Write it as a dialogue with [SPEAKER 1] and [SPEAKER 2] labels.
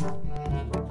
[SPEAKER 1] うん